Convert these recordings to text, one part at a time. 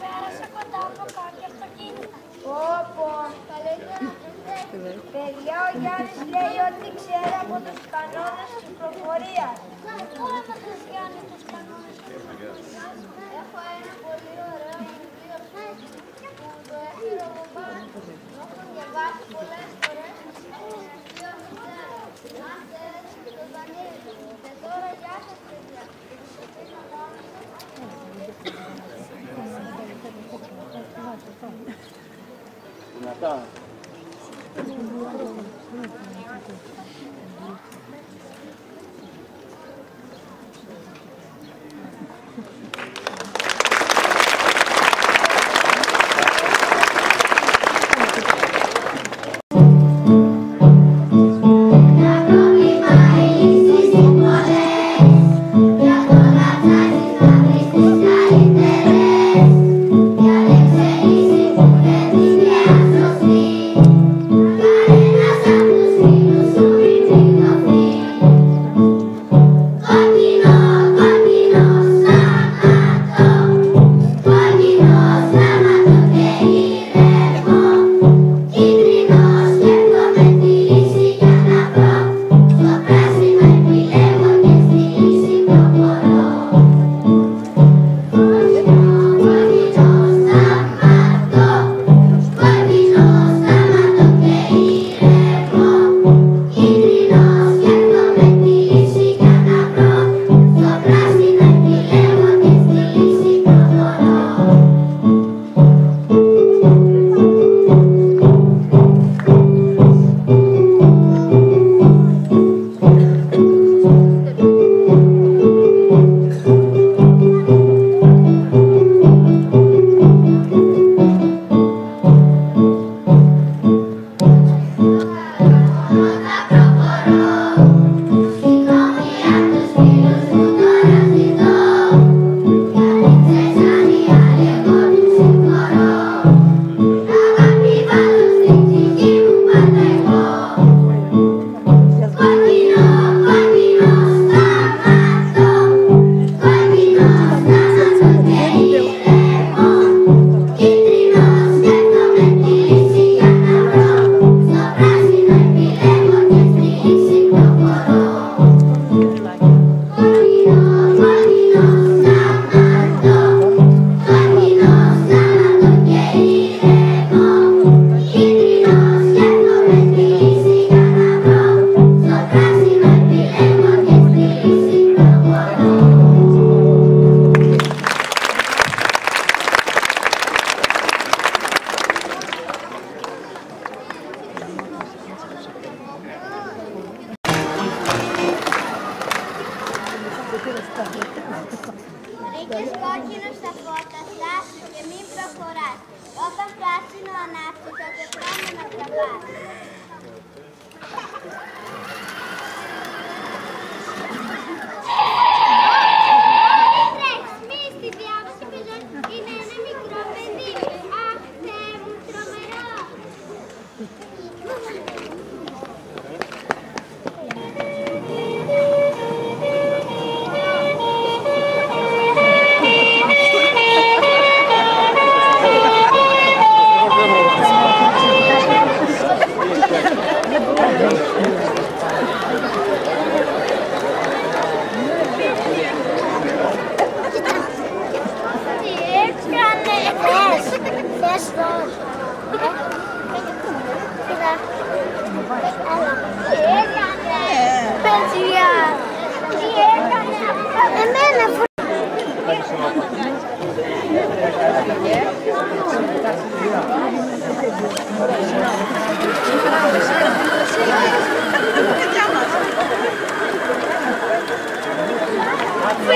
Πέρασα κοντά από κάποια αυτοκίνητα. Όπω. Παιδιά, ο Γιάννης λέει ότι ξέρει από τους κανόνες της κυκλοφορίας. Θα. Έχω ένα πολύ ωραίο βιβλίο που το 있다. Βρήκες κόκκινο στα φώτα, στάσου και μην προχωράς. Όταν πράσινο ανάψεις, το πράγμα να τραβάς.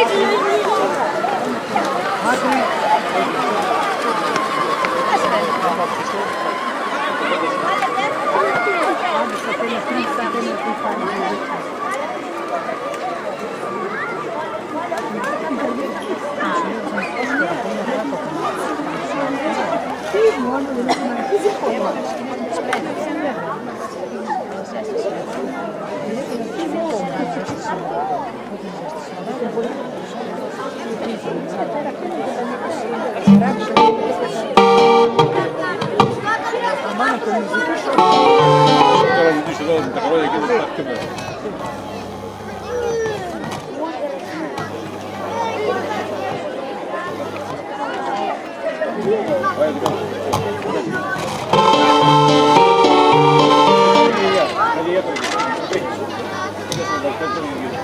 Τώρα και δεν υπάρχει τίποτα. Πάει, δικό μου. Έλη, για το γύρω. Πήγε στο δαχτυλό, το γύρω.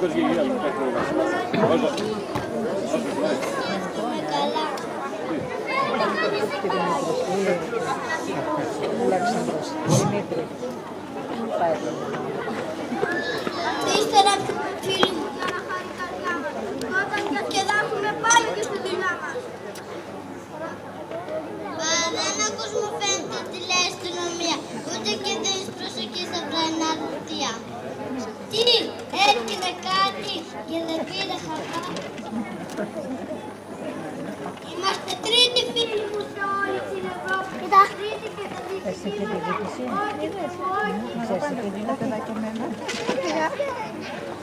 Πώς γύρω, γύρω, πάει το γύρω. Βάζω. Ύστερα φίλοι μου για να χάρη η καρδιά μας. Όταν διασκεδάσουμε πάλι και στη δουλειά μας. Μα δεν ακούς μου φαίνεται ότι λέει αστυνομία. Ούτε και δίνεις προσοχή στα βρανά δελτία. Τι, έρχεται κάτι και δεν πήρε χαρτά. Και δεν δείχνει τίποτα. Όχι,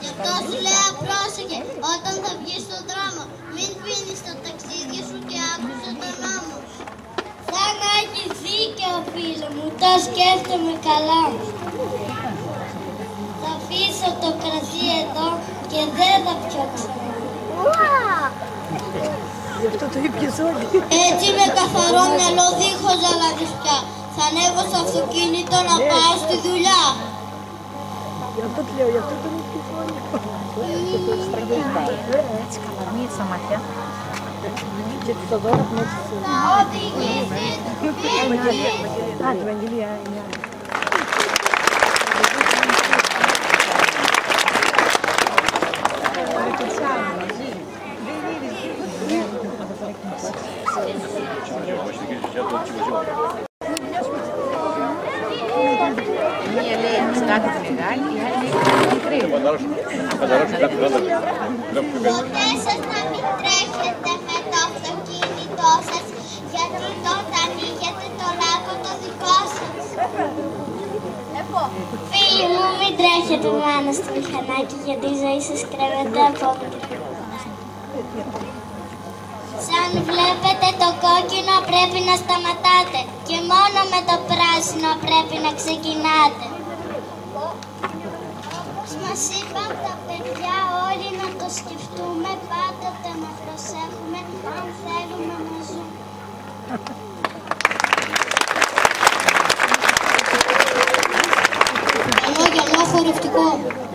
Γι' αυτό σου λέω πρόσεχε, όταν θα βγεις στον δρόμο, μην πίνεις το ταξίδι σου και άκουσε τον νόμο. Σαν να έχεις δίκαιο φίλε μου, το σκέφτομαι καλά. Θα αφήσω το κρασί εδώ και δεν θα πιω ξανά. Έτσι με καθαρό μυαλό δίχως ζαλαδιστιά, θα ανέβω στο αυτοκίνητο να πάω στη δουλειά. Γι' αυτό τη λέω, γι' αυτό τον έχει Έτσι καλαμίες στα μάτια. Και τη Θοδόρα που είναι έτσι σε... Θα οδηγήσεις Α, την Αγγελία είναι άλλη. Μία λέει κάτι μεγάλη, η άλλη λέει μικρή. Πανταρώσω κάτι άλλο. Δεν έχω πει Ποτέ σας να μην τρέχετε με το αυτοκίνητό σας γιατί τότε ανοίγετε το λάκκο το δικό σας. Φίλοι μου, μην τρέχετε μάνα στο μηχανάκι γιατί η ζωή σας κρέμεται από μικρή. Σαν βλέπετε το κόκκινο πρέπει να σταματάτε και μόνο με το πράσινο πρέπει να ξεκινάτε. Όπως μας είπαν τα παιδιά όλοι να το σκεφτούμε, Λόγια, λόγο χορευτικό.